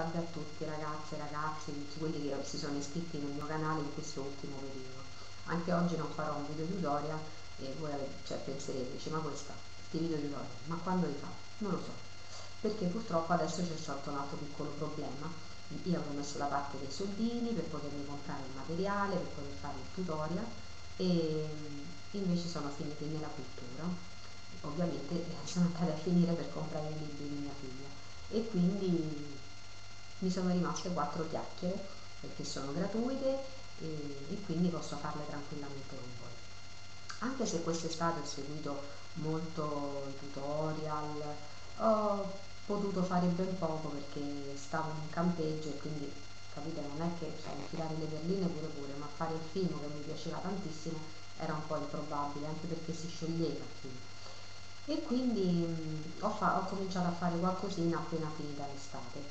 Salve a tutti ragazze e ragazzi, tutti quelli che si sono iscritti nel mio canale in questo ultimo periodo. Anche oggi non farò un video tutorial e voi cioè, penserete, ma questa, questi video tutorial, ma quando li fa? Non lo so, perché purtroppo adesso c'è stato un altro piccolo problema. Io avevo messo da parte dei soldini per potermi comprare il materiale, per poter fare il tutorial e invece sono finiti nella cultura. Ovviamente sono andate a finire per comprare i libri di mia figlia e quindi mi sono rimaste quattro chiacchiere perché sono gratuite e, e quindi posso farle tranquillamente con voi. Anche se quest'estate ho seguito molto tutorial, ho potuto fare ben poco perché stavo in campeggio e quindi capite non è che cioè, infilare le perline pure pure, ma fare il film che mi piaceva tantissimo era un po' improbabile anche perché si scioglieva il film e quindi mh, ho, ho, cominciato a fare qualcosina appena finita l'estate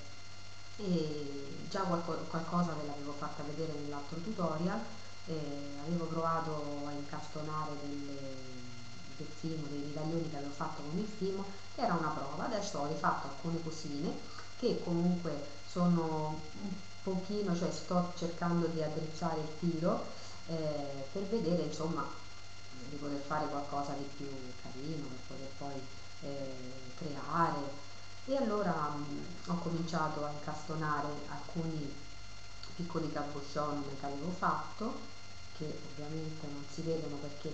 e già qualco, qualcosa ve l'avevo fatta vedere nell'altro tutorial eh, avevo provato a incastonare delle, del fimo, dei ridaglioni che avevo fatto con il fimo era una prova, adesso ho rifatto alcune cosine che comunque sono un pochino, cioè sto cercando di addrizzare il tiro eh, per vedere insomma di poter fare qualcosa di più carino, per poter poi eh, creare. E allora mh, ho cominciato a incastonare alcuni piccoli cabochon che avevo fatto, che ovviamente non si vedono perché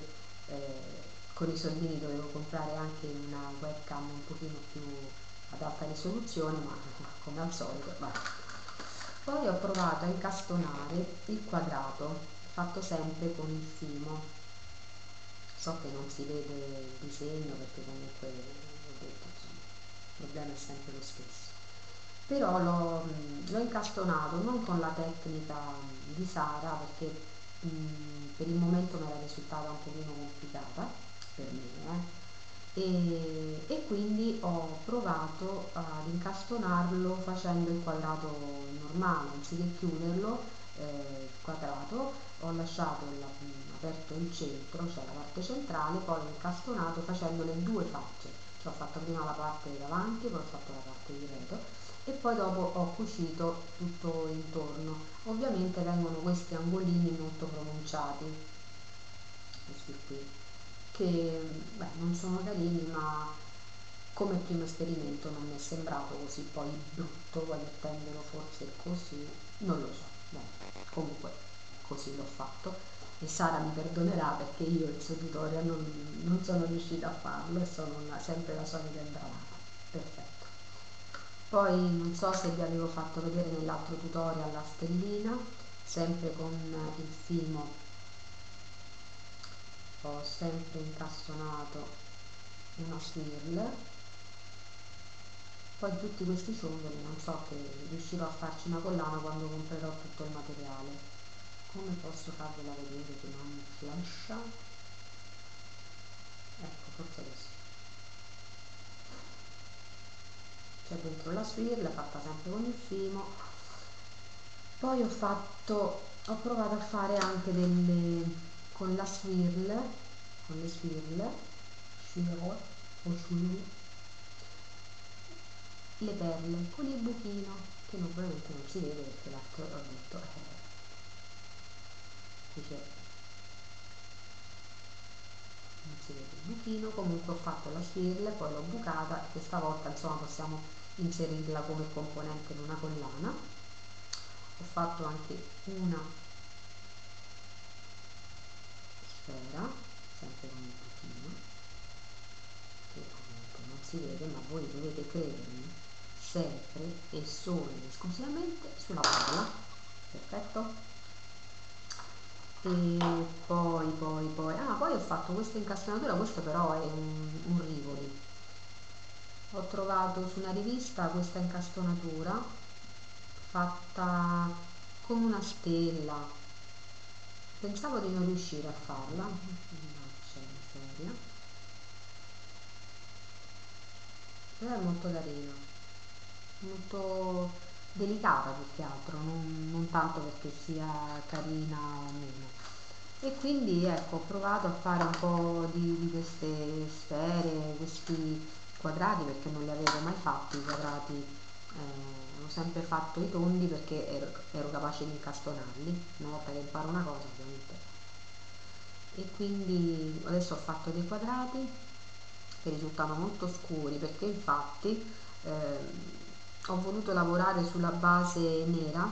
eh, con i soldini dovevo comprare anche una webcam un pochino più ad alta risoluzione, ma come al solito, vabbè. Poi ho provato a incastonare il quadrato, fatto sempre con il fimo so che non si vede il disegno perché comunque ho detto insomma, il problema è sempre lo stesso. Però l'ho, incastonato non con la tecnica di Sara perché mh, per il momento mi era risultata un pochino complicata per me eh? e, e, quindi ho provato ad incastonarlo facendo il quadrato normale. Anziché chiuderlo eh, quadrato ho lasciato la, aperto il centro, cioè la parte centrale, poi ho incastonato facendo le due facce, cioè ho fatto prima la parte davanti, poi ho fatto la parte di retro e poi dopo ho cucito tutto intorno. Ovviamente vengono questi angolini molto pronunciati, questi qui, che beh, non sono carini ma come primo esperimento non mi è sembrato così poi brutto, poi mettendolo forse così, non lo so, beh, comunque così l'ho fatto e Sara mi perdonerà perché io il suo tutorial non, non sono riuscita a farlo e sono una, sempre la solita imbravata perfetto. Poi non so se vi avevo fatto vedere nell'altro tutorial la stellina sempre con il fimo ho sempre incassonato una swirl poi tutti questi ciondoli non so che riuscirò a farci una collana quando comprerò tutto il materiale come posso farvela vedere che non flasha ecco forse adesso. C'è dentro la swirl fatta sempre con il fimo. Poi ho fatto ho provato a fare anche delle con la swirl con le swirl swirl o swirl le perle con il buchino che ovviamente non si vede perché l'altro ho detto è dice non si vede. Il buchino comunque ho fatto la swirl poi l'ho bucata e questa volta insomma possiamo inserirla come componente in una collana. Ho fatto anche una sfera sempre con il buchino che ovviamente non si vede ma voi dovete credermi sempre e solo ed esclusivamente sulla palla perfetto e poi poi poi. Ah poi ho fatto questa incastonatura questo però è un, un rivoli. Ho trovato su una rivista questa incastonatura fatta con una stella. Pensavo di non riuscire a farla. Però è molto carina. Molto delicata più che altro, non, non tanto perché sia carina o meno. E quindi ecco, ho provato a fare un po' di, di queste sfere, questi quadrati, perché non li avevo mai fatti, i quadrati eh, ho sempre fatto i tondi perché ero, ero capace di incastonarli una volta che imparo una cosa ovviamente e quindi adesso ho fatto dei quadrati che risultano molto scuri perché infatti eh, ho voluto lavorare sulla base nera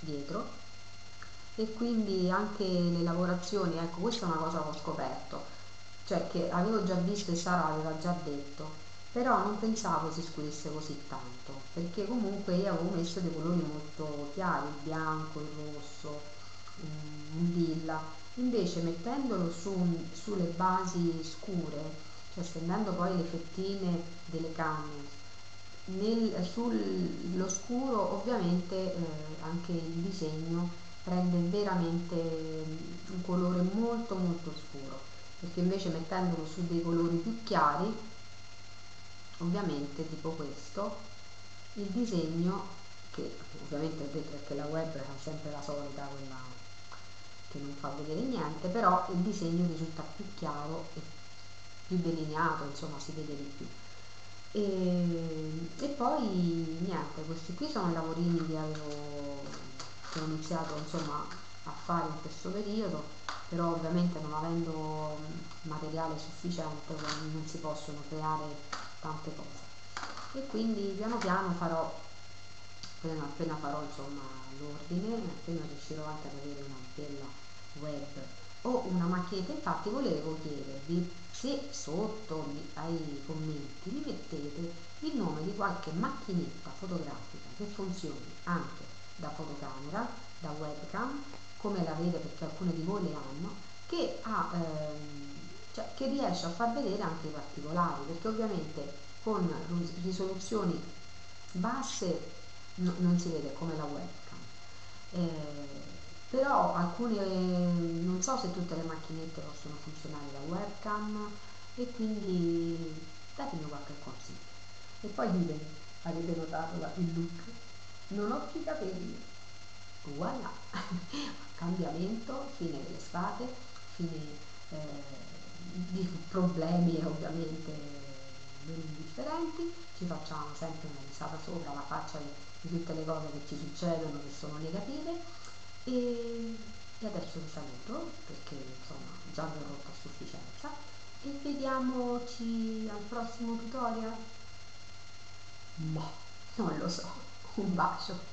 dietro e quindi anche le lavorazioni, ecco questa è una cosa che ho scoperto, cioè che avevo già visto e Sara aveva già detto, però non pensavo si scurisse così tanto, perché comunque io avevo messo dei colori molto chiari, il bianco, il rosso, il lilla, invece mettendolo su, sulle basi scure, cioè stendendo poi le fettine delle canne nel, sullo scuro ovviamente eh, anche il disegno prende veramente un colore molto molto scuro perché invece mettendolo su dei colori più chiari ovviamente tipo questo il disegno che ovviamente ho detto che la web è sempre la solita quella che non fa vedere niente però il disegno risulta più chiaro e più delineato insomma si vede di più e, e poi niente questi qui sono i lavorini che avevo che ho iniziato insomma, a fare in questo periodo, però ovviamente non avendo materiale sufficiente non si possono creare tante cose. E quindi piano piano farò, appena, appena farò l'ordine, appena riuscirò anche ad avere una bella web o una macchietta, infatti volevo chiedervi se sotto ai commenti mi mettete il nome di qualche macchinetta fotografica che funzioni anche da fotocamera, da webcam, come la vede perché alcune di voi le hanno, che, ha, ehm, cioè, che riesce a far vedere anche i particolari, perché ovviamente con risoluzioni basse no, non si vede come la webcam. Eh, però alcune, non so se tutte le macchinette possono funzionare da webcam e quindi datemi qualche consiglio. E poi ditemi, avete notato il look? non ho più capelli voilà cambiamento fine dell'estate fine eh, di problemi ovviamente non indifferenti ci facciamo sempre una risata sopra la faccia di, di tutte le cose che ci succedono che sono negative e, e adesso vi saluto perché insomma già vi ho rotto a sufficienza. E vediamoci al prossimo tutorial. Ma. Non lo so. Un bacio